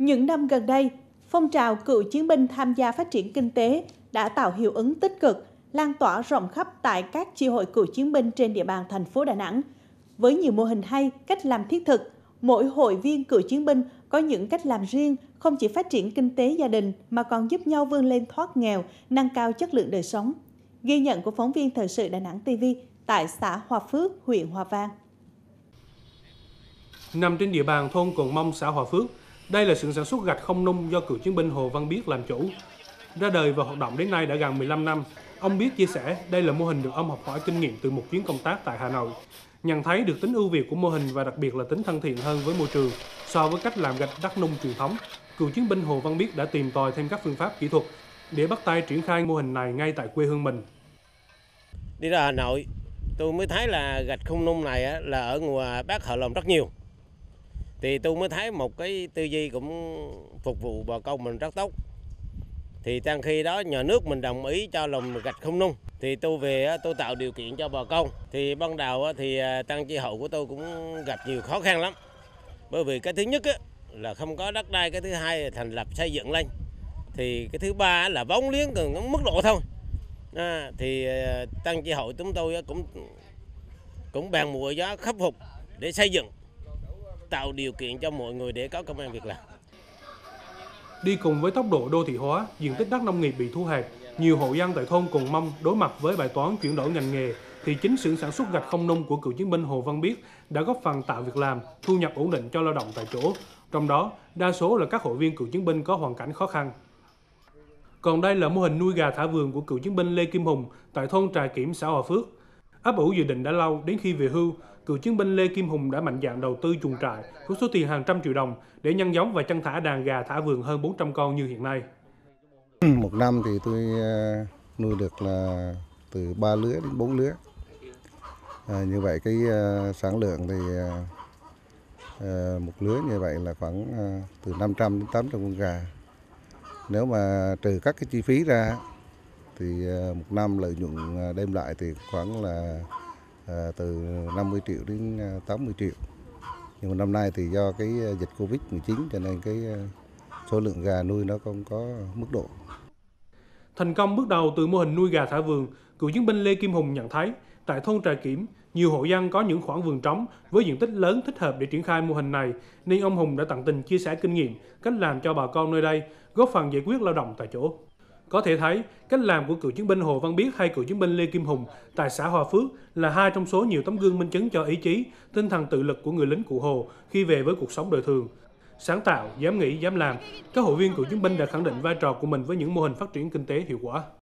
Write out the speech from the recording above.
Những năm gần đây, phong trào cựu chiến binh tham gia phát triển kinh tế đã tạo hiệu ứng tích cực, lan tỏa rộng khắp tại các chi hội cựu chiến binh trên địa bàn thành phố Đà Nẵng. Với nhiều mô hình hay, cách làm thiết thực, mỗi hội viên cựu chiến binh có những cách làm riêng không chỉ phát triển kinh tế gia đình mà còn giúp nhau vươn lên thoát nghèo, nâng cao chất lượng đời sống. Ghi nhận của phóng viên thời sự Đà Nẵng TV tại xã Hòa Phước, huyện Hòa Vang. Nằm trên địa bàn thôn Cồn Mông, xã Hòa Phước, đây là xưởng sản xuất gạch không nung do cựu chiến binh Hồ Văn Biết làm chủ. Ra đời và hoạt động đến nay đã gần 15 năm, ông Biết chia sẻ đây là mô hình được ông học hỏi kinh nghiệm từ một chuyến công tác tại Hà Nội. Nhận thấy được tính ưu việt của mô hình và đặc biệt là tính thân thiện hơn với môi trường so với cách làm gạch đắt nung truyền thống. Cựu chiến binh Hồ Văn Biết đã tìm tòi thêm các phương pháp kỹ thuật để bắt tay triển khai mô hình này ngay tại quê hương mình. Đi ra Hà Nội, tôi mới thấy là gạch không nung này là ở ngoài bác Hạ Long rất nhiều thì tôi mới thấy một cái tư duy cũng phục vụ bà con mình rất tốt. Thì trong khi đó nhà nước mình đồng ý cho lồng gạch không nung. Thì tôi về tôi tạo điều kiện cho bà con. Thì ban đầu thì à, tăng chi hậu của tôi cũng gặp nhiều khó khăn lắm. Bởi vì cái thứ nhất là không có đất đai cái thứ hai là thành lập xây dựng lên. Thì cái thứ ba là vốn liếng còn mức độ thôi. À, thì à, tăng chi hội chúng tôi cũng cũng bàn mùa gió khắc phục để xây dựng tạo điều kiện cho mọi người để có công an việc làm. Đi cùng với tốc độ đô thị hóa, diện tích đất nông nghiệp bị thu hẹp, nhiều hộ dân tại thôn cùng mong đối mặt với bài toán chuyển đổi ngành nghề thì chính xưởng sản xuất gạch không nung của cựu chiến binh Hồ Văn Biết đã góp phần tạo việc làm, thu nhập ổn định cho lao động tại chỗ. Trong đó, đa số là các hội viên cựu chiến binh có hoàn cảnh khó khăn. Còn đây là mô hình nuôi gà thả vườn của cựu chiến binh Lê Kim Hùng tại thôn Trà Kiểm, xã Hòa Phước. Ấp ủ dự định đã lâu, đến khi về hưu, cựu chiến binh Lê Kim Hùng đã mạnh dạn đầu tư chuồng trại với số tiền hàng trăm triệu đồng để nhân giống và chăn thả đàn gà thả vườn hơn 400 con như hiện nay. Một năm thì tôi ờ, nuôi được là từ 3 lứa đến 4 lứa. À, như vậy cái ờ, sản lượng thì à, một lứa như vậy là khoảng uh, từ 500 đến 800 con gà. Nếu mà trừ các cái chi phí ra thì một năm lợi nhuận đem lại thì khoảng là Ờ, từ 50 triệu đến ờ, 80 triệu. Nhưng mà năm nay thì do cái ờ, dịch Covid-19 cho nên cái số lượng gà nuôi nó không có mức độ. Thành công bước đầu từ mô hình nuôi gà thả vườn, cựu chiến binh Lê Kim Hùng nhận thấy tại thôn Trà Kiểm, nhiều hộ dân có những khoảng vườn trống với diện tích lớn thích hợp để triển khai mô hình này, nên ông Hùng đã tận tình chia sẻ kinh nghiệm, cách làm cho bà con nơi đây, góp phần giải quyết lao động tại chỗ. Có thể thấy, cách làm của cựu chiến binh Hồ Văn Biết hay cựu chiến binh Lê Kim Hùng tại xã Hòa Phước là hai trong số nhiều tấm gương minh chứng cho ý chí, tinh thần tự lực của người lính cụ Hồ khi về với cuộc sống đời thường. Sáng tạo, dám nghĩ, dám làm, các hội viên cựu chiến binh đã khẳng định vai trò của mình với những mô hình phát triển kinh tế hiệu quả.